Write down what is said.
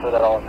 Federal